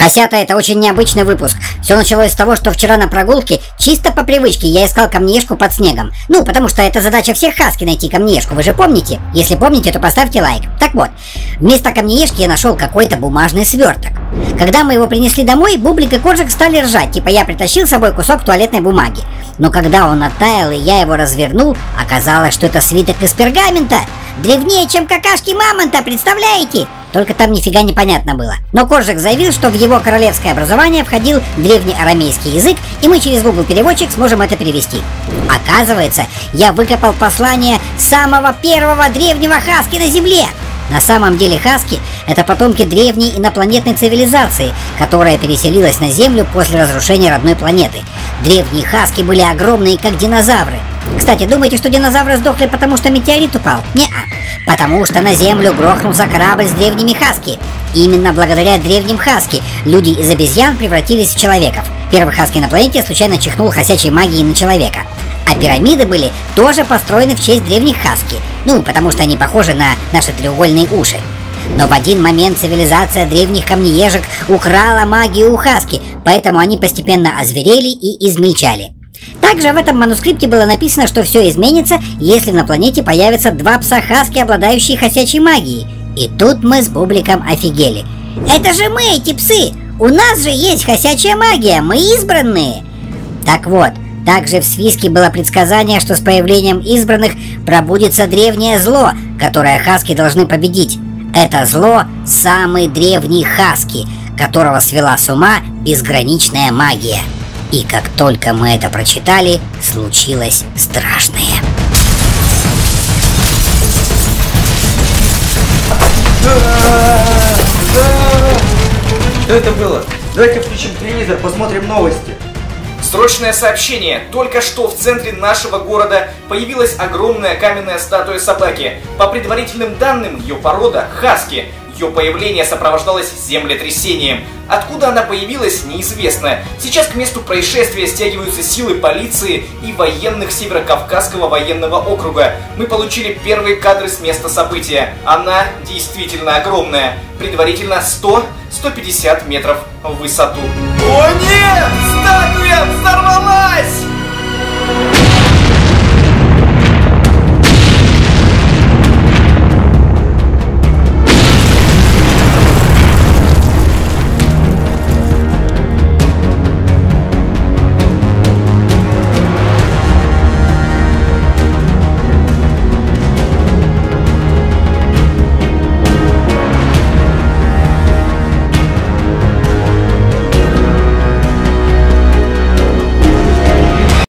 Хасята это очень необычный выпуск. Все началось с того, что вчера на прогулке, чисто по привычке, я искал камнеешку под снегом. Ну, потому что это задача всех хаски найти камнеешку, вы же помните? Если помните, то поставьте лайк. Так вот, вместо камнеешки я нашел какой-то бумажный сверток. Когда мы его принесли домой, Бублик и Коржик стали ржать, типа я притащил с собой кусок туалетной бумаги. Но когда он оттаял и я его развернул, оказалось, что это свиток из пергамента. Древнее, чем какашки мамонта, представляете? Только там нифига не понятно было. Но Коржик заявил, что в его королевское образование входил древний арамейский язык, и мы через Google переводчик сможем это перевести. Оказывается, я выкопал послание самого первого древнего хаски на Земле. На самом деле хаски – это потомки древней инопланетной цивилизации, которая переселилась на Землю после разрушения родной планеты. Древние хаски были огромные, как динозавры. Кстати, думаете, что динозавры сдохли, потому что метеорит упал? Не-а. Потому что на Землю грохнулся корабль с древними хаски. Именно благодаря древним хаски люди из обезьян превратились в человеков. Первый хаски на планете случайно чихнул хосячей магией на человека. А пирамиды были тоже построены в честь древних хаски. Ну, потому что они похожи на наши треугольные уши. Но в один момент цивилизация древних камнеежек украла магию у хаски, поэтому они постепенно озверели и измельчали. Также в этом манускрипте было написано, что все изменится, если на планете появятся два пса Хаски, обладающие хосячей магией. И тут мы с Бубликом офигели. Это же мы, эти псы! У нас же есть хосячая магия, мы избранные! Так вот, также в свиске было предсказание, что с появлением избранных пробудется древнее зло, которое Хаски должны победить. Это зло – самый древний Хаски, которого свела с ума безграничная магия. И как только мы это прочитали, случилось страшное. Что это было? Давайте включим телевизор, посмотрим новости. Срочное сообщение. Только что в центре нашего города появилась огромная каменная статуя собаки. По предварительным данным, ее порода – хаски. Ее появление сопровождалось землетрясением. Откуда она появилась, неизвестно. Сейчас к месту происшествия стягиваются силы полиции и военных Северокавказского военного округа. Мы получили первые кадры с места события. Она действительно огромная. Предварительно 100-150 метров в высоту. О нет! Статуя взорвалась!